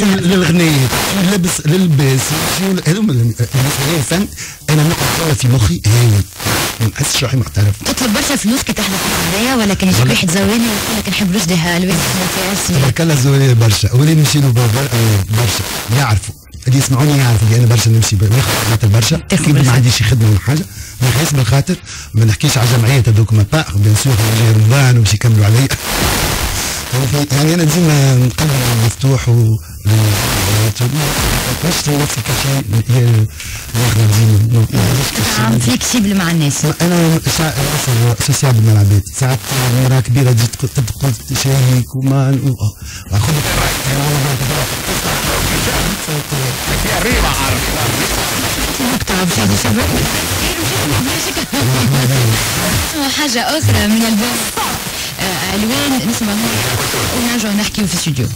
للغنية للبس للباس هذوما فن أنا نقعد في مخي. هاني ما نحسش روحي معترف. تطلب برشا فلوس كي تحضر في ولا كان يجيك واحد زواني يقول لك نحب رشدها الوالد تبارك الله زواني برشا. ولي نمشي له برشا. يعرفوا. اللي يسمعوني يعرفوا اللي أنا برشا نمشي ناخذ خاطر برشا. كي ما عنديش خدمة ولا حاجة. ما نحس بالخاطر ما نحكيش على جمعية هذوك ما با بيان سور رمضان ومشي يكملوا عليا. يعني أنا ديما نقدم مفتوح و باش نفس الشيء نعم flexible مع الناس. أنا sociable مع العباد ساعات مراه كبيرة تجي تقول شيك وما اخذ حاجة أخرى من البوم. ألوان نسمعها ونرجع نحكيو في الاستوديو.